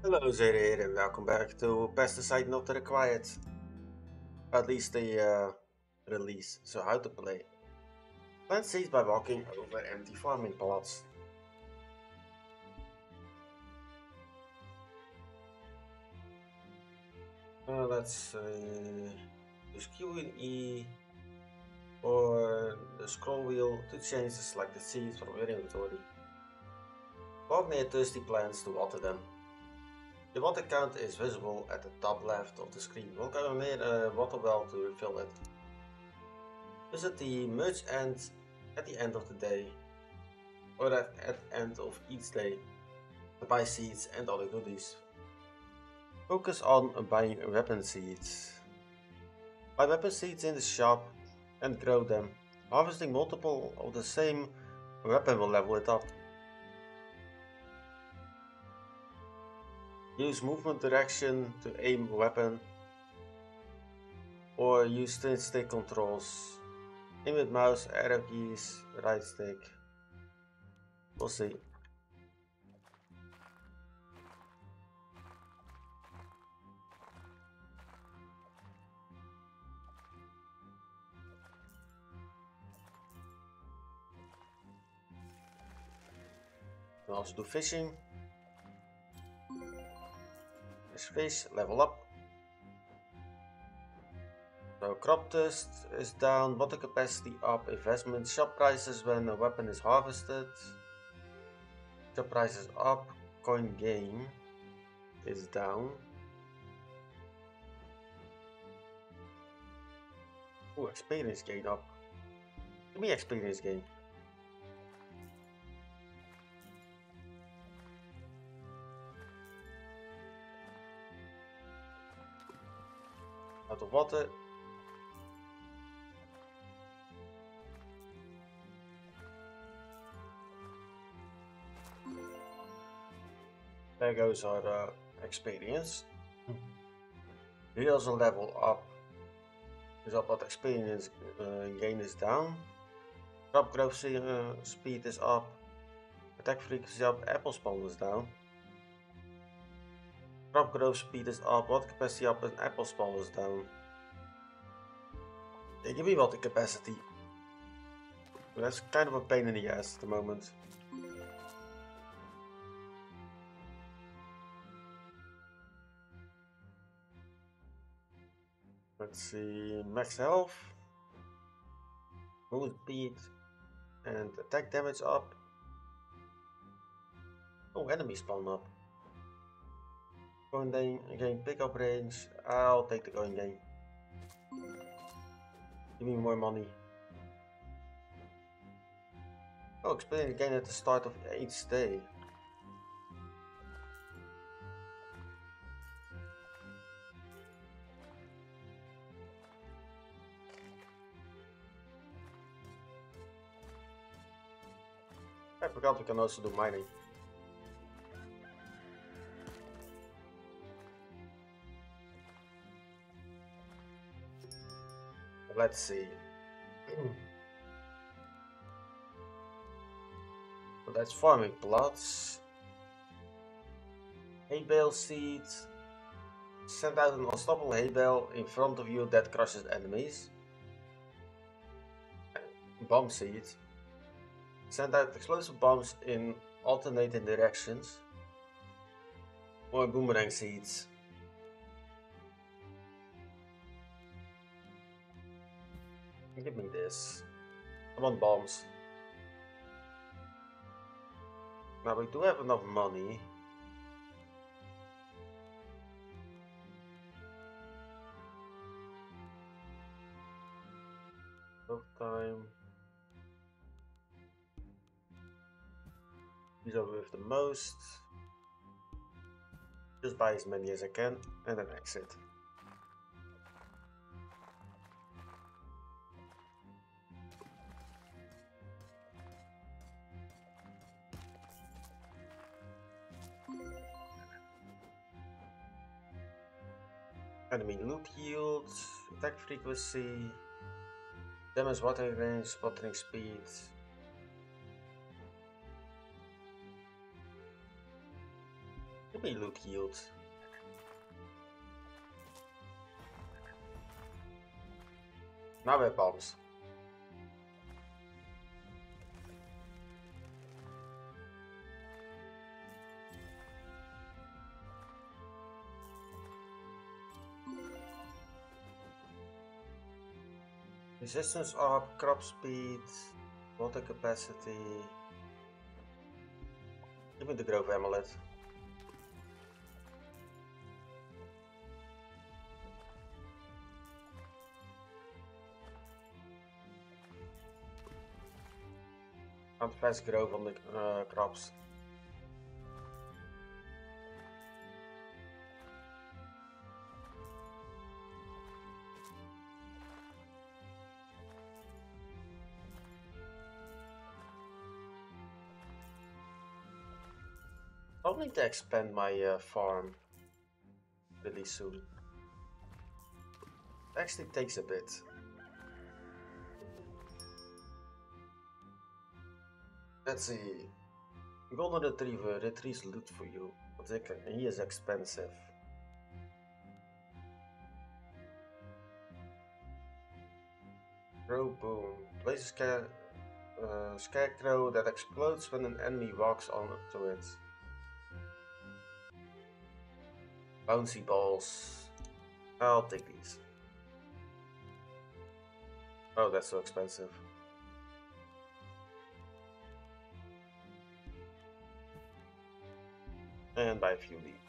Hello there and welcome back to Pesticide Not Required. At least the uh, release, so how to play. Plant seeds by walking over empty farming plots. Uh, let's use Q and E or the scroll wheel to change the selected seeds from your inventory. Walk near thirsty plants to water them. The water count is visible at the top left of the screen. Walk near a water well eh, to refill it. Visit the merchant at the end of the day or at the end of each day to buy seeds and other goodies. Focus on buying weapon seeds. Buy weapon seeds in the shop and grow them. Harvesting multiple of the same weapon will level it up. Use movement direction to aim weapon or use twin stick controls. Aim with mouse, arrow keys, right stick. We'll see. can also do fishing. Fish, level up. So crop test is down, water capacity up, investment, shop prices when a weapon is harvested. Shop prices up, coin gain is down. Oh, experience gain up. Give me experience gain. Of water. There goes our uh, experience. We also level up. Dus up what experience uh, gain is down. Crop growth speed is up. Attack frequency up. Apple spawn is down. Crop growth speed is up, water capacity up, and apple spawn is down. They give me water capacity. That's kind of a pain in the ass at the moment. Let's see, max health, move speed, and attack damage up. Oh, enemy spawn up. Going game, again, pick up range. I'll take the going game. Give me more money. Oh, explain again at the start of each day. I forgot we can also do mining. Let's see. that's farming plots. Hay bale seeds. Send out an unstoppable hay bale in front of you that crushes enemies. Bomb seeds. Send out explosive bombs in alternating directions. Or boomerang seeds. Give me this. I want bombs. Now we do have enough money. Enough time. These are with the most. Just buy as many as I can and then exit. Enemy loot yield, attack frequency, damage watering range, watering speed. Give me loot yield. Now we're bombs. Resistance up, crop speed, water capacity. Give me the Grove Amulet. Can't fast grow van de uh, crops. To expand my uh, farm really soon. Actually takes a bit. Let's see. Golden Retriever retrieves loot for you. But he is expensive. Crow Boom. Place a scare, uh, scarecrow that explodes when an enemy walks onto it. Bouncy balls. I'll take these. Oh, that's so expensive. And buy a few leaves.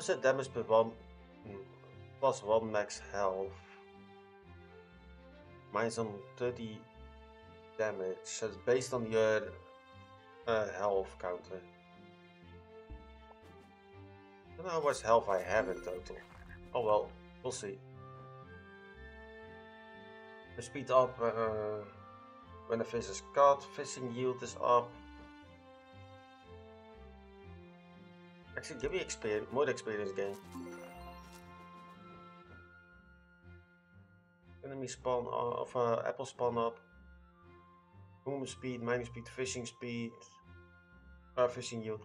1% damage per 1 plus 1 max health. Mine's on 30 damage. It's based on your uh, health counter. I don't know how much health I have in total. Oh well, we'll see. The speed up uh, when the fish is caught, fishing yield is up, Actually, give me experience, more experience gain. Enemy spawn of uh, apple spawn up. Movement speed, mining speed, fishing speed, uh, fishing yield.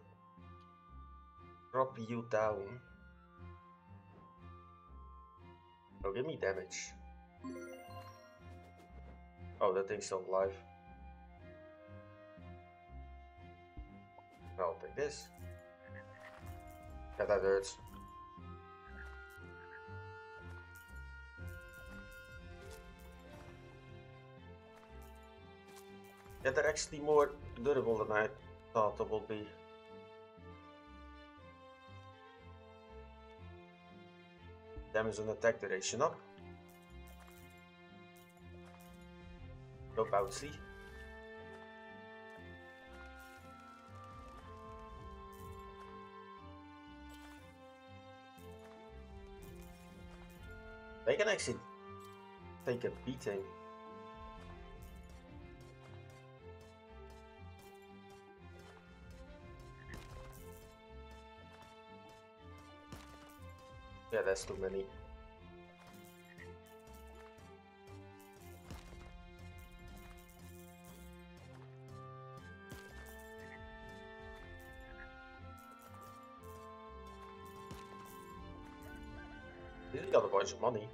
Drop you down. Oh, give me damage. Oh, that thing's still alive. I'll take this. Yeah, that hurts. Yeah, they're actually more durable than I thought they would be. Damage and attack duration up. No bouncy. They can actually take a beating. Yeah, that's too many. He's got a bunch of money.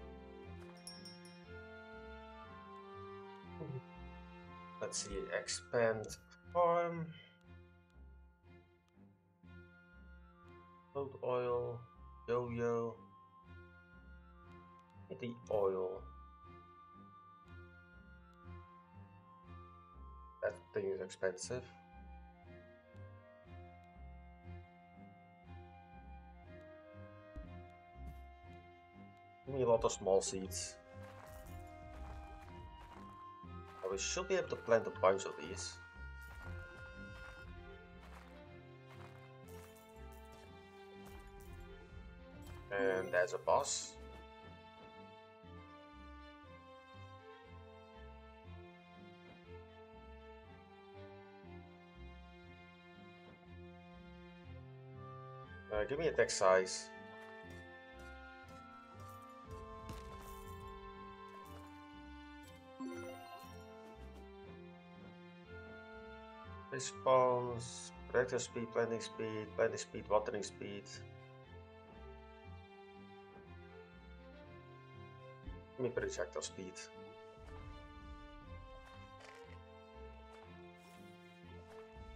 See, expand farm. Toad oil, yo-yo. The oil. That thing is expensive. Give me a lot of small seeds. We should be able to plant a bunch of these. And there's a boss. Uh, give me attack size. Response, projectile speed, landing speed, landing speed, watering speed. Give me speed.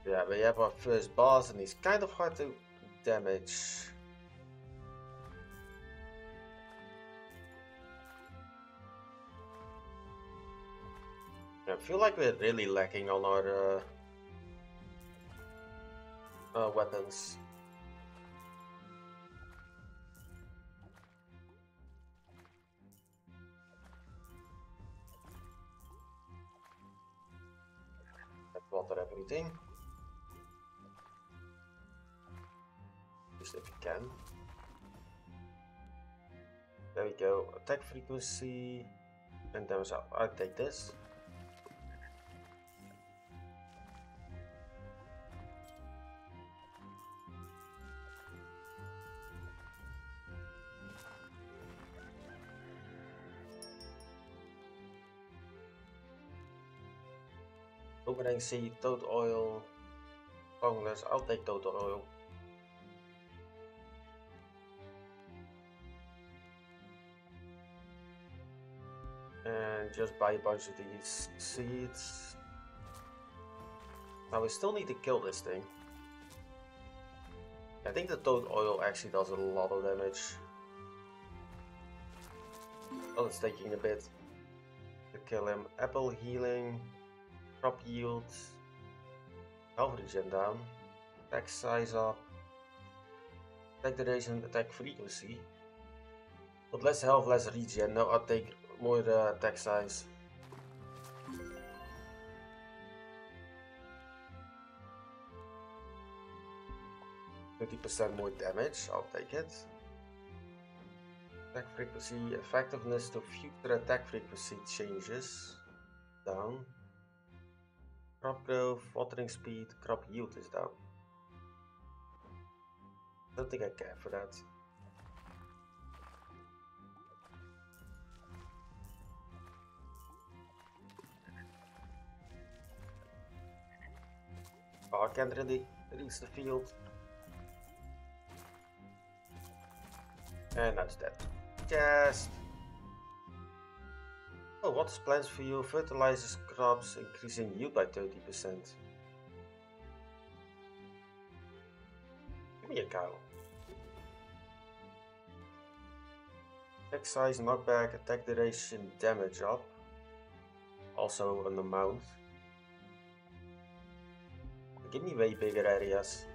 Yeah, we have our first boss and he's kind of hard to damage. I feel like we're really lacking on our uh, uh, weapons. Let's water everything. Just if you can. There we go. Attack frequency and damage up. I'll take this. Boomerang seed, toad oil. I'll take toad oil. And just buy a bunch of these seeds. Now we still need to kill this thing. I think the toad oil actually does a lot of damage. Oh, it's taking a bit to kill him. Apple healing crop yield, health regen down, attack size up, attack duration, attack frequency. But less health, less regen. Now I'll take more uh, attack size. Thirty percent more damage. I'll take it. Attack frequency, effectiveness to future attack frequency changes down. Crop growth, watering speed, crop yield is down. Don't think I care for that. Oh, I can't really reach the field. And that's that. Just What's plans for you? Fertilizes crops, increasing yield by 30%. Give me a cow. Attack size, knockback, attack duration, damage up. Also an amount. Give me way bigger areas.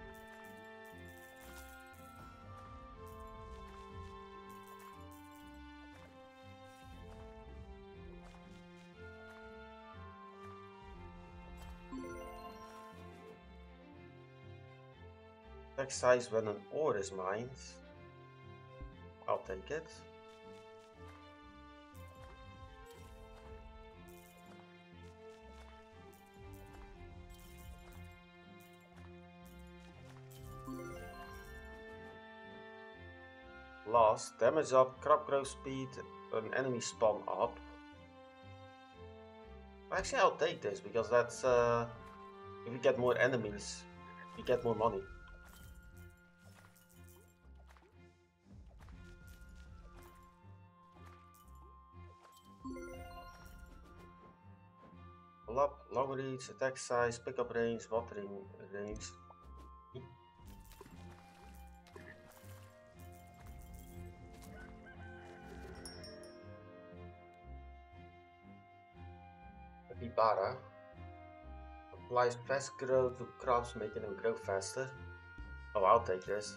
Size when an ore is mined. I'll take it. Last, damage up, crop growth speed, an enemy spawn up. Actually, I'll take this because that's uh, if we get more enemies, we get more money. Long attack size, pickup range, watering range. Vipara applies fast growth to crops, making them grow faster. Oh, I'll take this.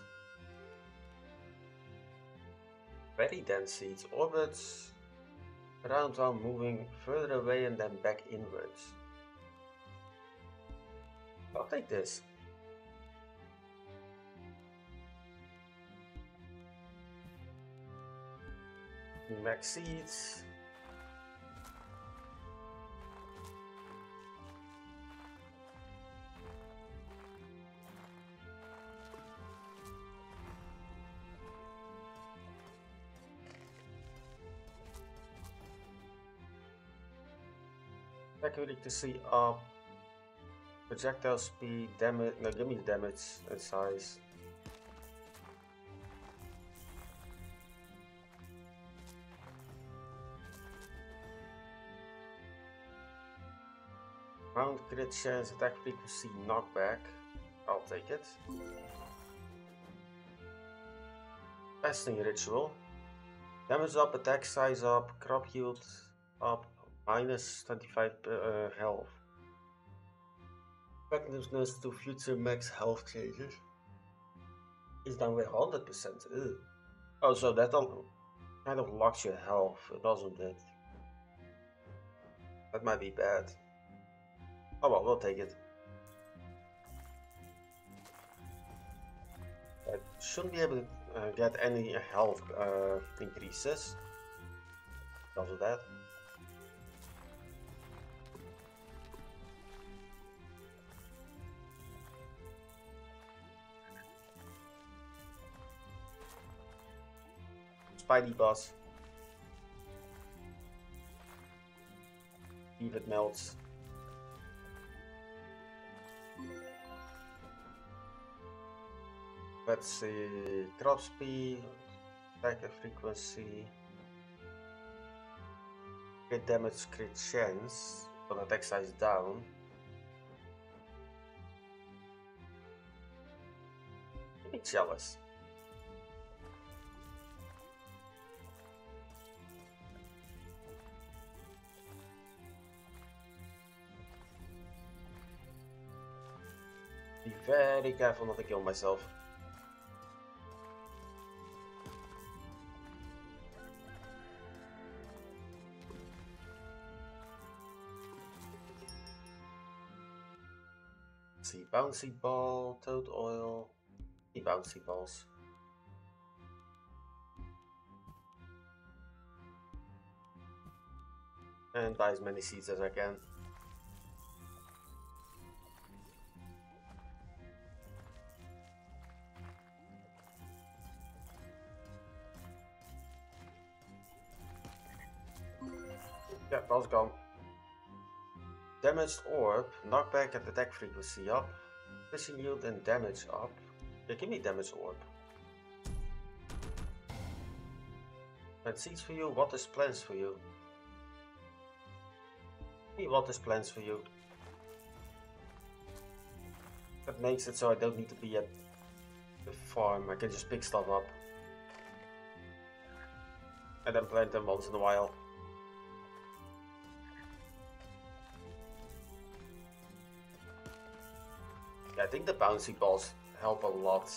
Very dense seeds orbits around while moving further away and then back inwards. I'll take this. Max seeds. Back really to see up uh, projectile speed, damage, no, give me damage and size. Round crit chance, attack frequency, knockback. I'll take it. Fasting ritual. Damage up, attack size up, crop yield up, minus 25 uh, health. Effectiveness to future max health changes is down by 100%. Ew. Oh, so that kind of locks your health, doesn't it? That might be bad. Oh well, we'll take it. I shouldn't be able to uh, get any health uh, increases because of that. Spidey boss. If it melts. Let's see, crop speed, attack frequency, crit damage, crit chance, but attack size down. Be jealous. Very careful not to kill myself. see, bouncy ball, toad oil, the bouncy balls. And buy as many seeds as I can. Yeah, ball's gone. Damaged orb, knockback and attack frequency up, fishing yield and damage up. Yeah, give me damage orb. And seeds for you, what is plans for you? Give me what is plans for you. That makes it so I don't need to be at the farm, I can just pick stuff up. And then plant them once in a while. Think the bouncy balls help a lot.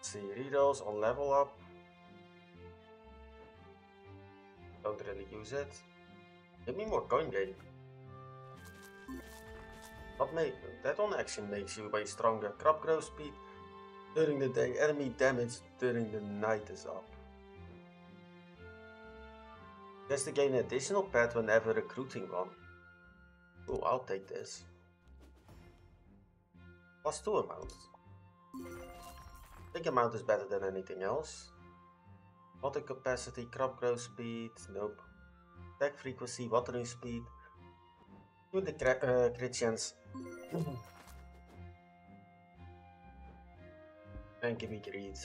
see, Riddles on level up. Don't really use it. Give me more coin gain. That, make, that one actually makes you way stronger. Crop growth speed during the day, enemy damage during the night is up. Just to gain additional pet whenever recruiting one. Oh, I'll take this. Plus 2 amount. Big amount is better than anything else. Water capacity, crop growth speed, nope. Attack frequency, watering speed. Do the uh, crit chance. and give me greed.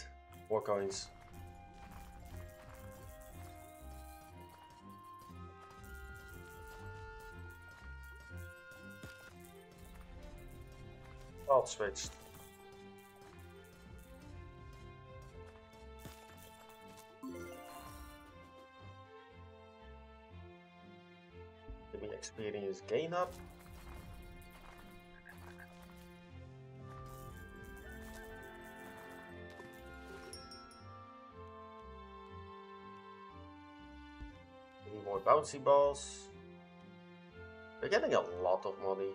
More coins. Switched. Give me experience gain up. More bouncy balls. We're getting a lot of money.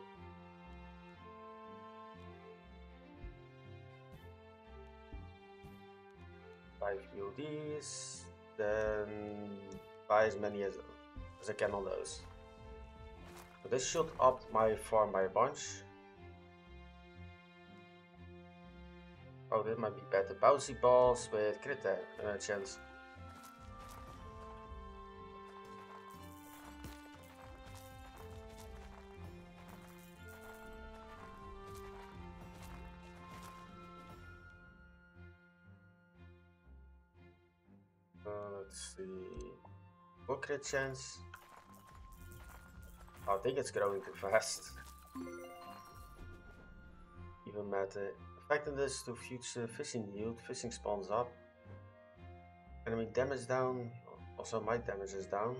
Few these, then buy as many as, as I can on those. So this should up my farm by a bunch. Oh, this might be better. Bouncy balls with crit chance. Chance? I think it's growing too fast. Even matter. Effectiveness to future fishing yield. Fishing spawns up. Enemy damage down. Also my damage is down.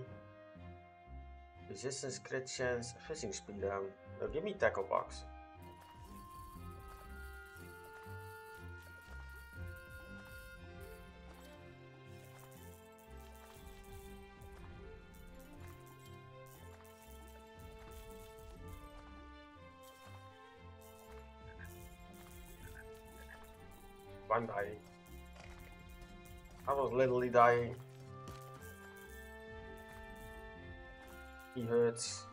Resistance crit chance. Fishing speed down. Now give me tackle box. Literally dying. He hurts.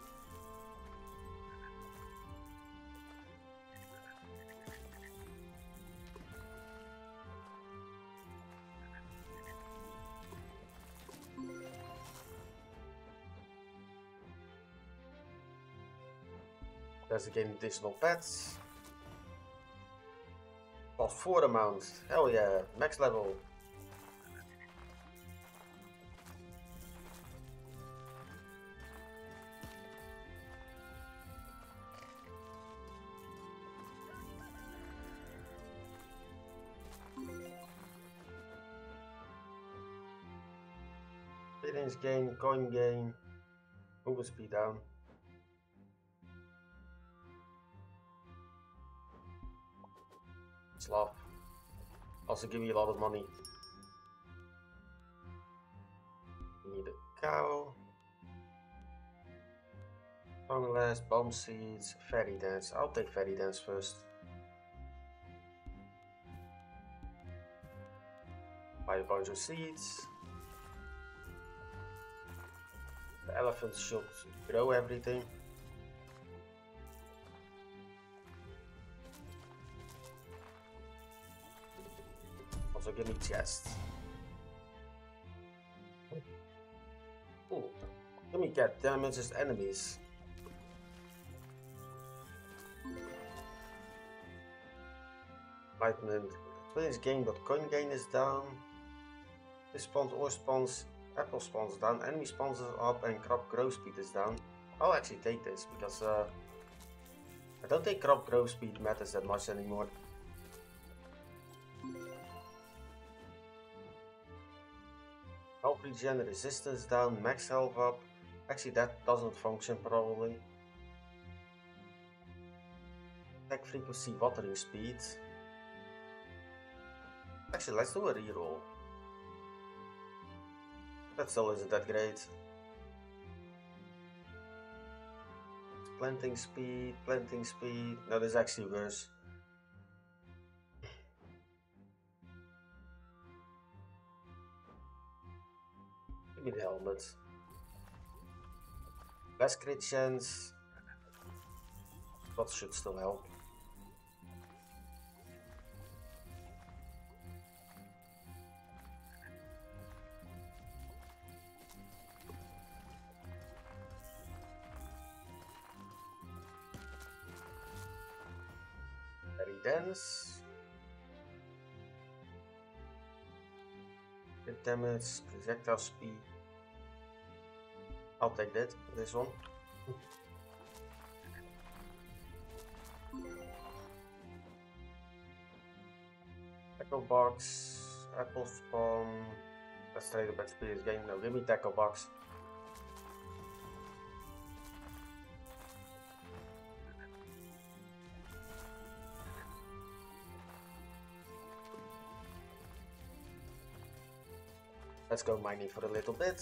There's again additional pets. Plus 4 amount. Hell yeah. Max level. Gain, coin gain, movement speed down. Sloth. Also give me a lot of money. Need a cow. Tongueless, bomb seeds, fairy dance. I'll take fairy dance first. Buy a bunch of seeds. The elephants should grow everything. Also give me chest. Ooh. Give me get damages enemies. Lightning. Players gain but coin gain is down. This spawns or spawns apple spawns down, enemy spawns up and crop growth speed is down. I'll actually take this because uh, I don't think crop growth speed matters that much anymore. Health regen, resistance down, max health up. Actually that doesn't function probably. Attack frequency, watering speed. Actually let's do a reroll. Still isn't that great. Planting speed, planting speed. No, actually worse. Give me the helmet. Crit chance. That should still help. Damage, projectile speed. I'll take that, this one. Tackle box, apple spawn. Let's try the best experience game. No, give me tackle box. Let's go mining for a little bit.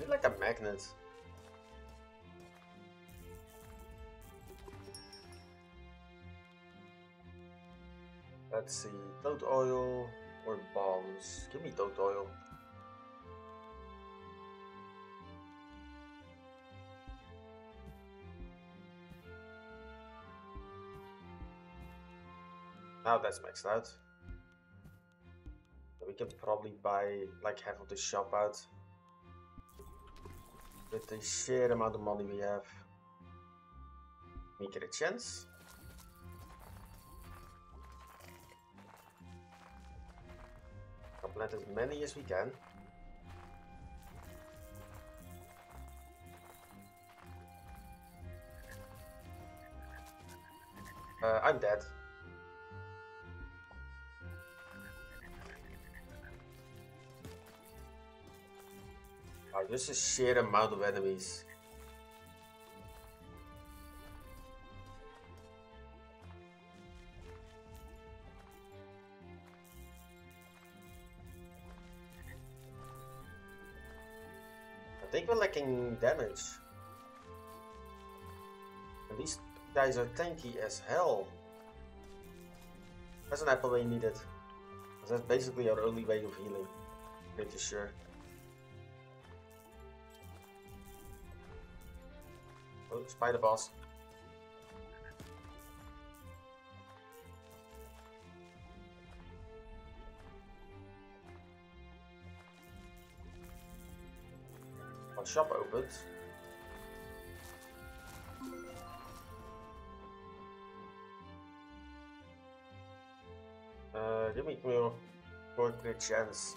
You're like a magnet. Let's see, toad oil or bombs. Give me toad oil. Now that's maxed out. We can probably buy like half of the shop out. With the sheer amount of money we have. We get a chance. I'll plant as many as we can. Uh, I'm dead. Just a sheer amount of enemies. I think we're lacking damage. And these guys are tanky as hell. That's an apple we needed. That's basically our only way of healing. Pretty sure. Oh, spider boss. One shop opened. Uh, give me more, good chance.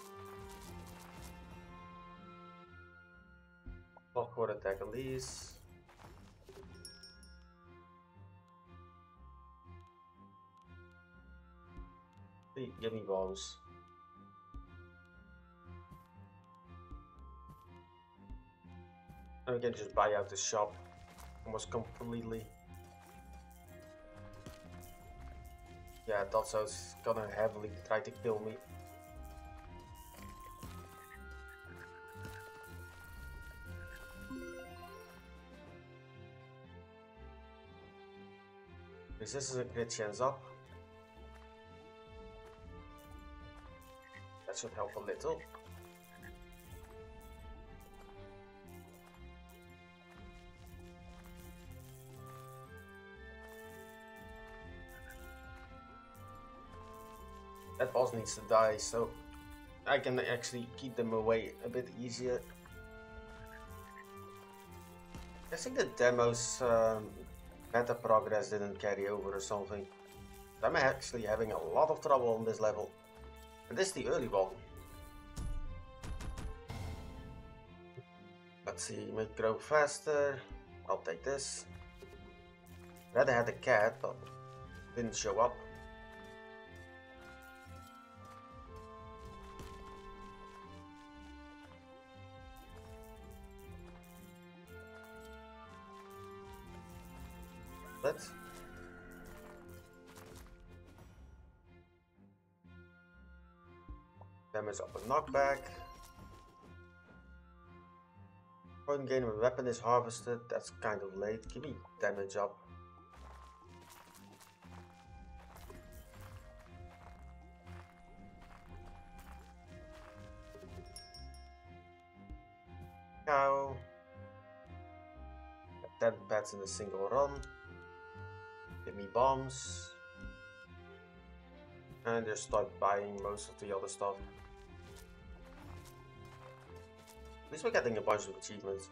Clockwork attack on these. Give me. And we can just buy out the shop almost completely. Yeah, that's it's gonna heavily try to kill me. This is a good chance up. Should help a little. That boss needs to die, so I can actually keep them away a bit easier. I think the demo's um, meta progress didn't carry over or something. I'm actually having a lot of trouble on this level. This is the early one. Let's see, make grow faster. I'll take this. Rather had a cat, but didn't show up. Up a knockback. Point gain a weapon is harvested. That's kind of late. Give me damage up. Cow. 10 pets in a single run. Give me bombs. And just start buying most of the other stuff. Least we're getting a bunch of achievements.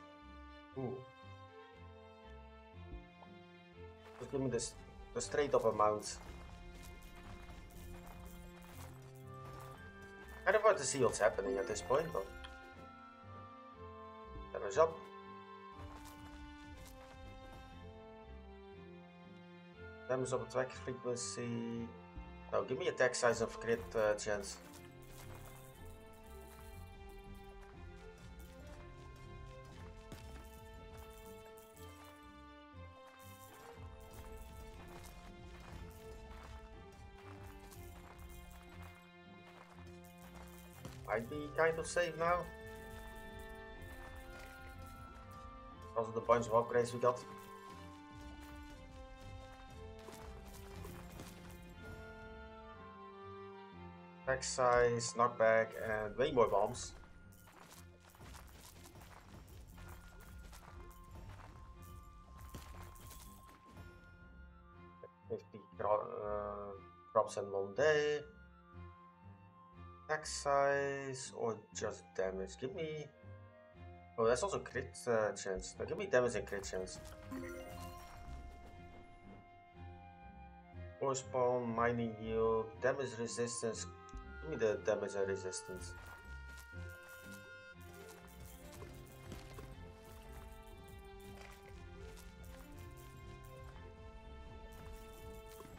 Ooh. Just give me this the straight up amount. I don't want to see what's happening at this point, but damage up. Damage up attack frequency. No, give me attack size of crit uh, chance. Kind of safe now. Of the bunch of upgrades we got. Attack size, knockback, and way more bombs. Fifty Drops in one day. Attack size or just damage? Give me. Oh, that's also crit uh, chance. No, give me damage and crit chance. Or spawn, mining yield, damage resistance. Give me the damage and resistance.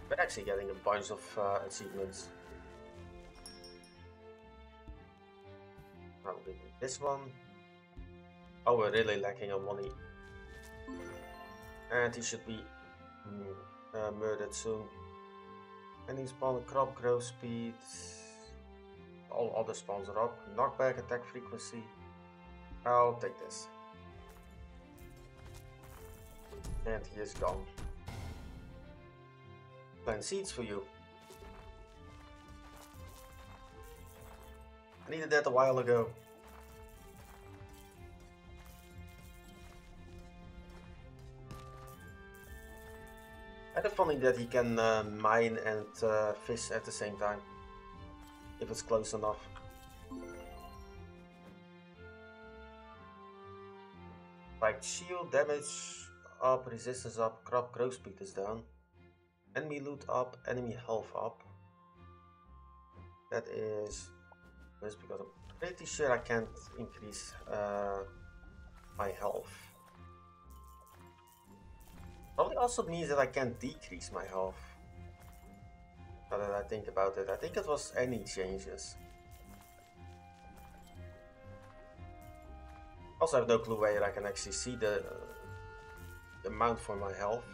We're actually getting a bunch of uh, achievements. This one. Oh, we're really lacking on money. And he should be mm, uh, murdered soon. Any spawn crop growth speed. All other spawns are up. Knockback attack frequency. I'll take this. And he is gone. Plant seeds for you. I needed that a while ago. I had a feeling that he can uh, mine and uh, fish at the same time. If it's close enough. Like shield damage up, resistance up, crop growth speed is down. Enemy loot up, enemy health up. That is just because I'm pretty sure I can't increase uh, my health. Probably also means that I can decrease my health. Now that I think about it, I think it was any changes. Also have no clue where I can actually see the, uh, the amount for my health.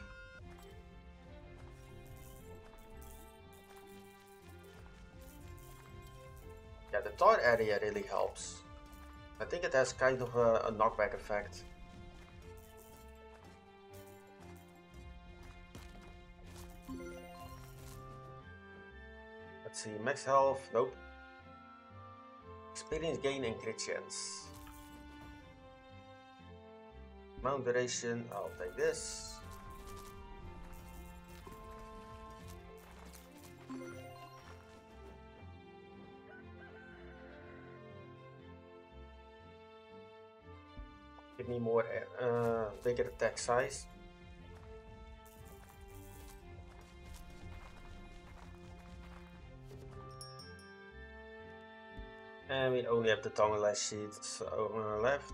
Yeah, the tar area really helps. I think it has kind of a, a knockback effect. Let's see, max health, nope. Experience gain and crit chance. Mount duration, I'll take this. Give me more, uh, bigger attack size. And we only have the tongue lash sheets uh, left.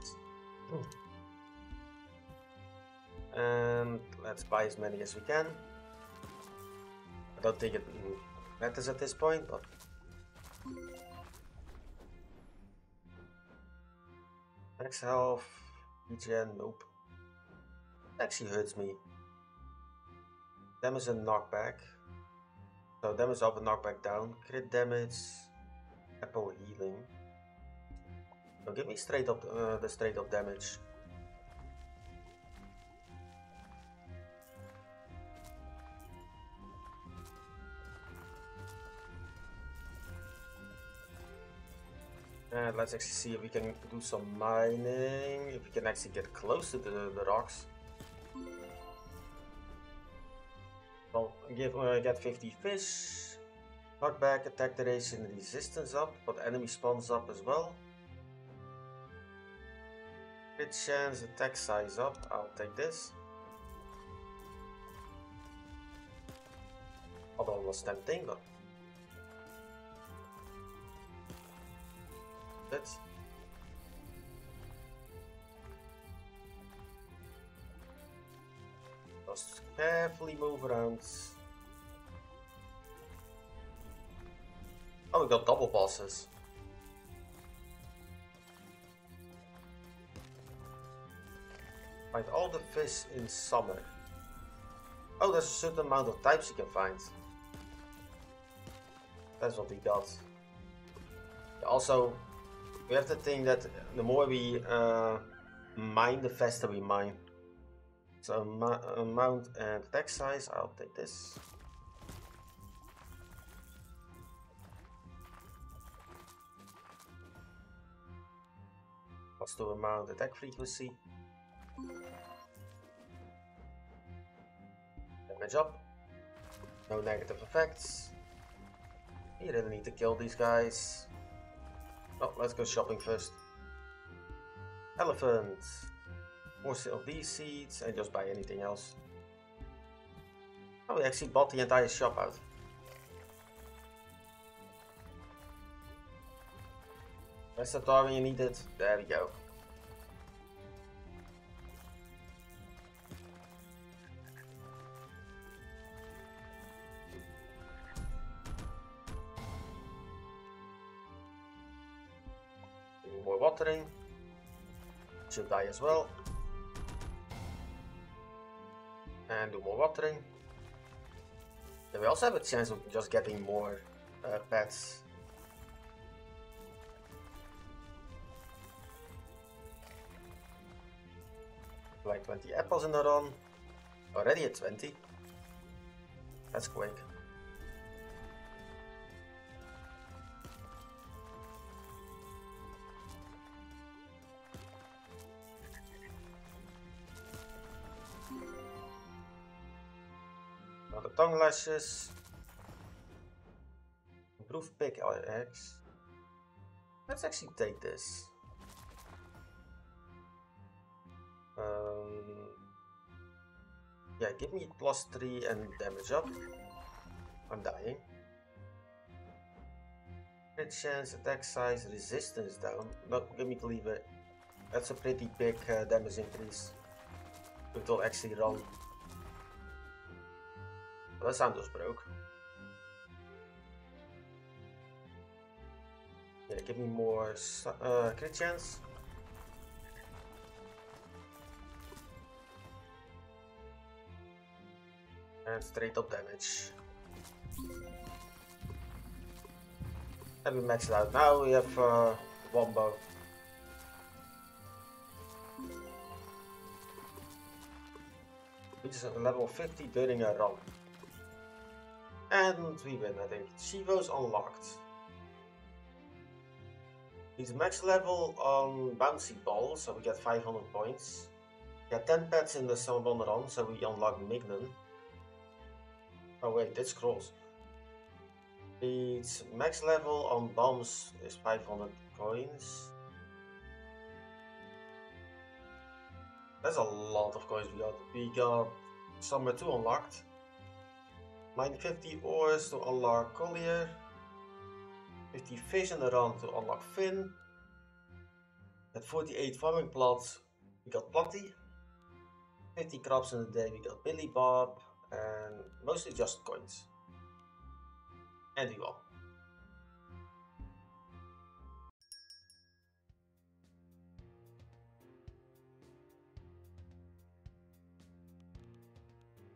And let's buy as many as we can. I don't think it matters at this point, but max health, regen, nope. Actually hurts me. Damage and knockback. So damage up and knockback down. Crit damage, apple healing. So give me straight up uh, the straight up damage. And let's actually see if we can do some mining, if we can actually get close to the, the rocks. Well, give, uh, get 50 fish, knockback, attack duration, resistance up, but enemy spawns up as well. Crit chance, attack size up, I'll take this. Other one was tempting, but it. Just carefully move around. Oh, we got double bosses. Find all the fish in summer. Oh, there's a certain amount of types you can find. That's what we got. Also, we have to think that the more we uh, mine, the faster we mine. So amount and attack size, I'll take this. What's the amount attack frequency? Damage up. No negative effects. You really need to kill these guys. Oh, let's go shopping first. Elephant. More of these seeds and just buy anything else. Oh, we actually bought the entire shop out. Of when you need it. There we go. Should die as well. And do more watering. Then we also have a chance of just getting more uh, pets. Like 20 apples in the run. Already at 20. That's quick. Tongue lashes. Improve pickaxe. Let's actually take this. Um, yeah, give me plus 3 and damage up. I'm dying. Crit chance, attack size, resistance down. No, give me to leave it. That's a pretty big uh, damage increase. It will actually run dat sound just broke. Yeah, give me more uh, crit chance. And straight up damage. And we maxed out. Now we have uh, Wombo. Which is level 50 during a run. And we win, I think. Chivo's unlocked. He's max level on Bouncy Ball, so we get 500 points. Get 10 pets in the Salmon run, so we unlock Mignon. Oh wait, this scrolls. Its max level on bombs is 500 coins. That's a lot of coins we got. We got Summer 2 unlocked. 950 ores to unlock Collier. 50 fish in the run to unlock Finn. At 48 farming plots, we got Platty. 50 crops in the day, we got Billy Bob. And mostly just coins. And we won.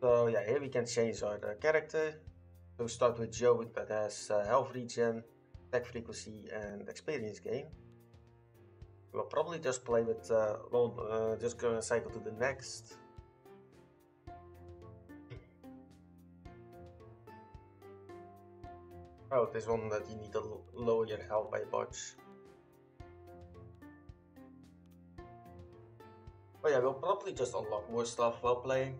So yeah, here we can change our uh, character. So start with Joe that has uh, health regen, attack frequency and experience gain. We'll probably just play with, uh, well, uh, just go and cycle to the next. Oh, this one that you need to lower your health by a bunch. Oh yeah, we'll probably just unlock more stuff while playing.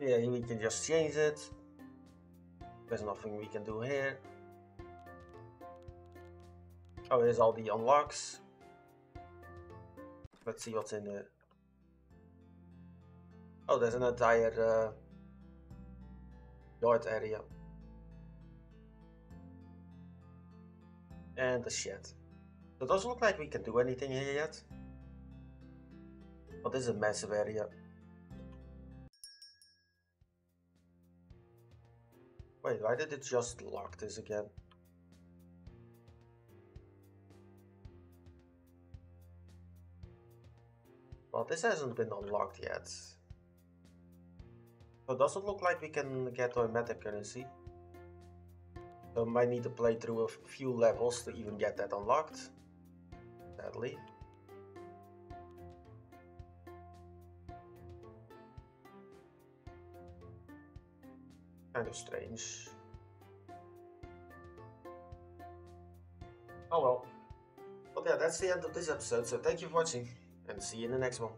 Yeah, we can just change it. There's nothing we can do here. Oh, here's all the unlocks. Let's see what's in there. Oh, there's an entire uh, yard area. And a shed. So it doesn't look like we can do anything here yet. But this is a massive area. Wait, why did it just lock this again? Well, this hasn't been unlocked yet. So it doesn't look like we can get our meta currency. So might need to play through a few levels to even get that unlocked. Sadly. Kind of strange. Oh well. But yeah, that's the end of this episode, so thank you for watching, and see you in the next one.